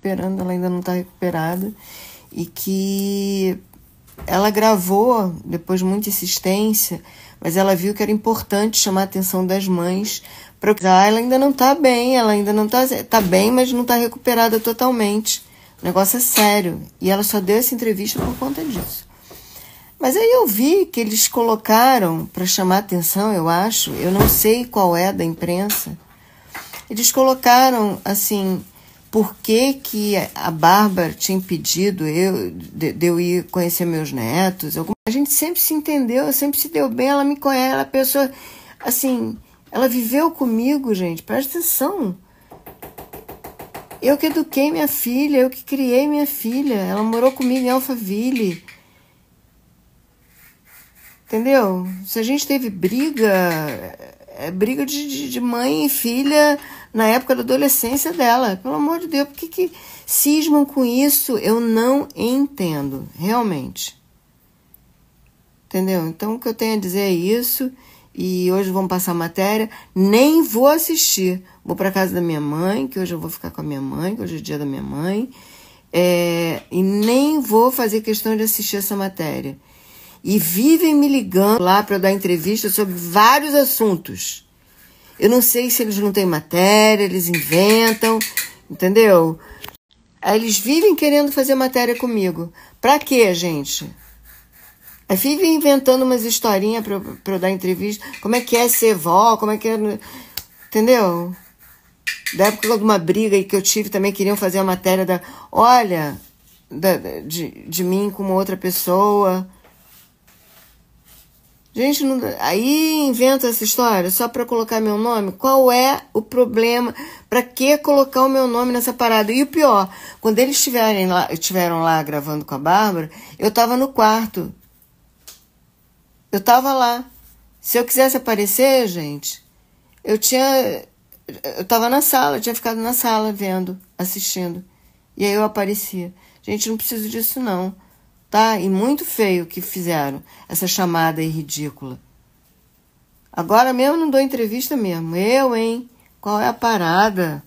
recuperando, ela ainda não está recuperada. E que ela gravou, depois de muita insistência, mas ela viu que era importante chamar a atenção das mães para ah, ela ainda não está bem, ela ainda não está tá bem, mas não está recuperada totalmente. O negócio é sério. E ela só deu essa entrevista por conta disso. Mas aí eu vi que eles colocaram, para chamar atenção, eu acho, eu não sei qual é da imprensa, eles colocaram assim, por que, que a Bárbara tinha impedido eu de, de, eu ir conhecer meus netos. A gente sempre se entendeu, sempre se deu bem, ela me conhece, ela é pessoa assim, ela viveu comigo, gente, presta atenção. Eu que eduquei minha filha, eu que criei minha filha. Ela morou comigo em Alphaville. Entendeu? Se a gente teve briga, é briga de, de mãe e filha na época da adolescência dela. Pelo amor de Deus, por que, que cismam com isso? Eu não entendo, realmente. Entendeu? Então, o que eu tenho a dizer é isso. E hoje vamos passar matéria. Nem vou assistir. Vou para casa da minha mãe, que hoje eu vou ficar com a minha mãe, que hoje é dia da minha mãe. É, e nem vou fazer questão de assistir essa matéria. E vivem me ligando lá para dar entrevista sobre vários assuntos. Eu não sei se eles não têm matéria, eles inventam, entendeu? Eles vivem querendo fazer matéria comigo. Pra quê, gente? Aí vivem inventando umas historinhas pra eu dar entrevista. Como é que é ser vó, como é que é. Entendeu? Da época de uma briga que eu tive também, queriam fazer a matéria da. Olha, da, de, de mim com uma outra pessoa. Gente, não, aí inventa essa história só para colocar meu nome. Qual é o problema? Para que colocar o meu nome nessa parada? E o pior, quando eles estiverem lá, estiveram lá gravando com a Bárbara, eu estava no quarto. Eu estava lá. Se eu quisesse aparecer, gente, eu tinha. Eu estava na sala, eu tinha ficado na sala vendo, assistindo. E aí eu aparecia. Gente, não preciso disso, não tá? E muito feio que fizeram, essa chamada aí ridícula. Agora mesmo não dou entrevista mesmo. Eu, hein? Qual é a parada?